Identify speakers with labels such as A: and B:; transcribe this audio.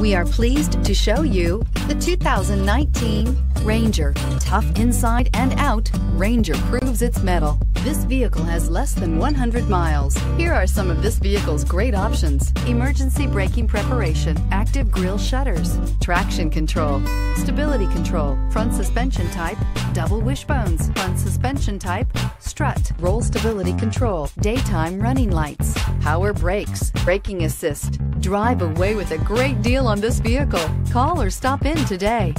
A: We are pleased to show you the 2019 Ranger. Tough inside and out, Ranger proves its mettle. This vehicle has less than 100 miles. Here are some of this vehicle's great options. Emergency braking preparation, active grille shutters, traction control, stability control, front suspension type, double wishbones, front suspension type, strut, roll stability control, daytime running lights, power brakes, braking assist. Drive away with a great deal on this vehicle. Call or stop in today.